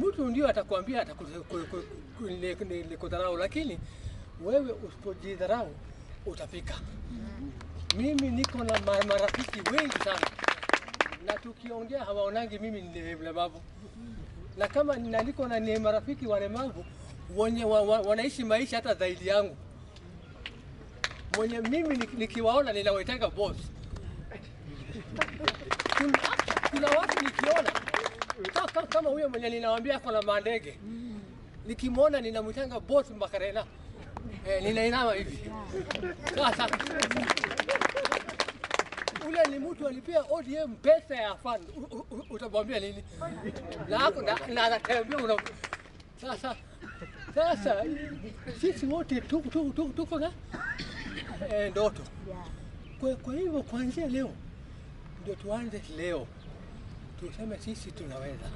Mtu ndio atakwambia atakudharau, lakini wewe usipojidharau utafika. Mimi niko na marafiki wengi sana, na tukiongea hawaonangi mimi ni mlemavu, na kama niko na marafiki walemavu wenye wa, wa, wanaishi maisha hata zaidi yangu, mwenye mimi nikiwaona ninawaitanga boss. Kuna, watu nikiona kama huyo mwenye ninawambia ako na mandege, nikimwona ninamwitanga boss Makarena. Eh, ninainama hivi sasa. Ule ni mtu alipia ODM pesa ya fund, utamwambia nini? Na ako- na na anatembea una sasa sasa sisi wote tuko tuko tuko tuko na eh, ndoto. Kwa, kwa hivyo kuanzia leo ndio tuanze leo Tú sabes si sí, sí, verdad.